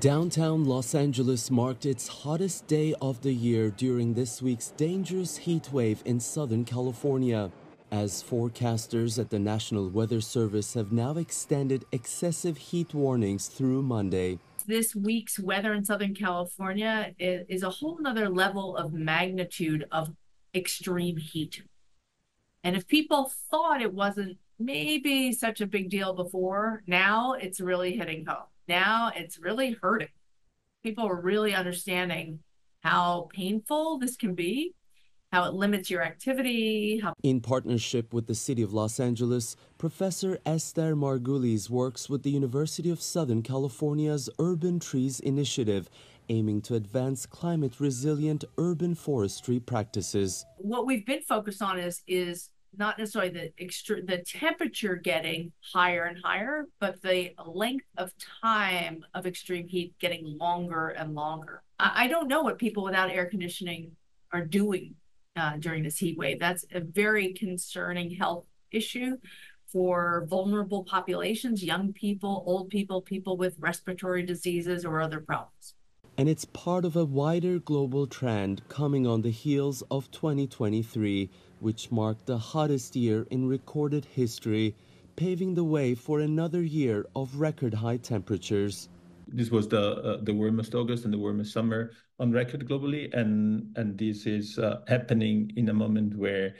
Downtown Los Angeles marked its hottest day of the year during this week's dangerous heat wave in Southern California. As forecasters at the National Weather Service have now extended excessive heat warnings through Monday. This week's weather in Southern California is, a whole nother level of magnitude of extreme heat. And if people thought it wasn't maybe such a big deal before, now it's really hitting home. Now it's really hurting. People are really understanding how painful this can be, how it limits your activity. How- In partnership with the City of Los Angeles, Professor Esther Margulies works with the University of Southern California's Urban Trees Initiative, aiming to advance climate resilient urban forestry practices. What we've been focused on is is not necessarily the extra the temperature getting higher and higher, but the length of time of extreme heat getting longer and longer. I, I don't know what people without air conditioning are doing uh, during this heat wave. That's a very concerning health issue for vulnerable populations, young people, old people, people with respiratory diseases or other problems. And it's part of a wider global trend coming on the heels of 2023 which marked the hottest year in recorded history, paving the way for another year of record high temperatures. This was the uh, the warmest August and the warmest summer on record globally, and and this is uh, happening in a moment where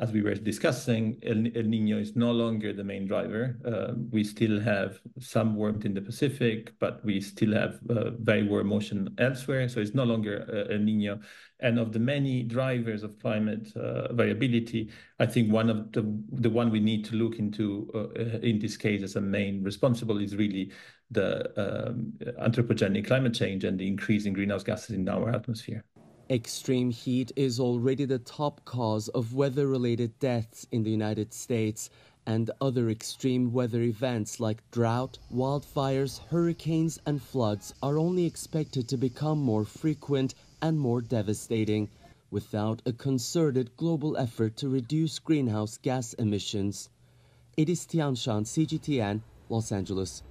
as we were discussing, El, Nino is no longer the main driver. Uh, we still have some warmth in the Pacific, but we still have uh, very warm ocean elsewhere. So it's no longer uh, El Nino. And of the many drivers of climate variability, I think one of the one we need to look into in this case as a main responsible is really the um, anthropogenic climate change and the increase in greenhouse gases in our atmosphere. Extreme heat is already the top cause of weather related deaths in the United States, and other extreme weather events like drought, wildfires, hurricanes, and floods are only expected to become more frequent and more devastating without a concerted global effort to reduce greenhouse gas emissions. It is Tian Shan, CGTN, Los Angeles.